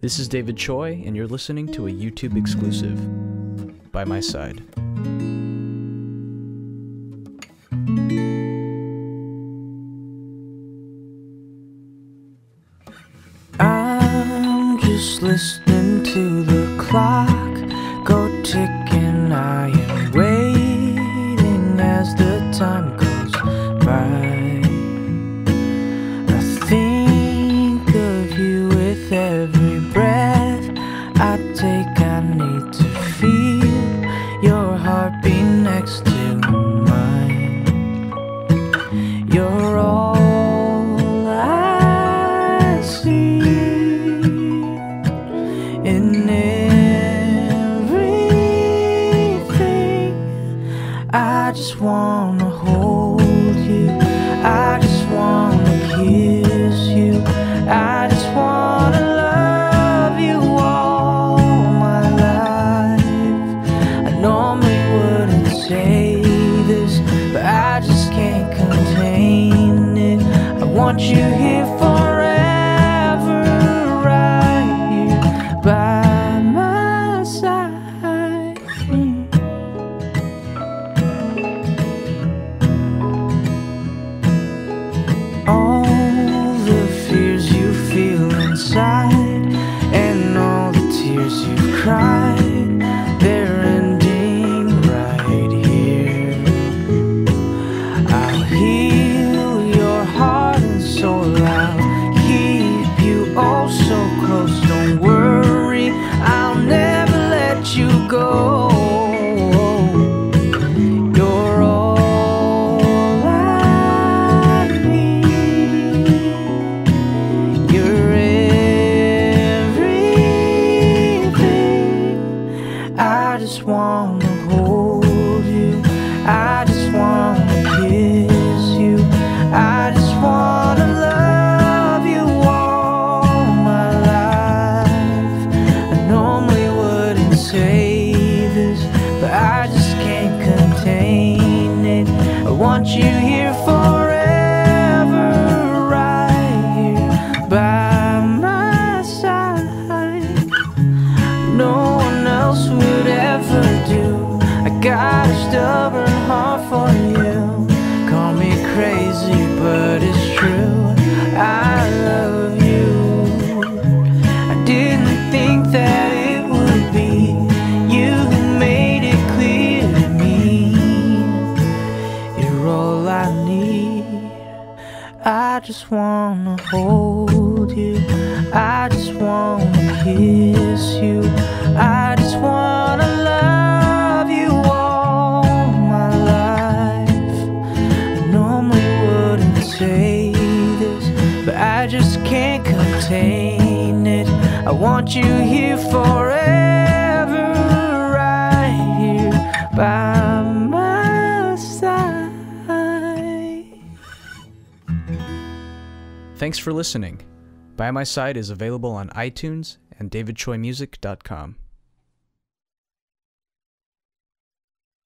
This is David Choi, and you're listening to a YouTube exclusive. By my side. I'm just listening to the clock go ticking. I just wanna hold you. I just wanna kiss you. I just wanna love you all my life. I normally wouldn't say this, but I just can't contain it. I want you here go. Want you here forever, right here by my side no one else would ever do. I got a I just wanna hold you. I just wanna kiss you. I just wanna love you all my life. I normally wouldn't say this, but I just can't contain it. I want you here forever, right here by my Thanks for listening. By My Side is available on iTunes and davidchoimusic.com.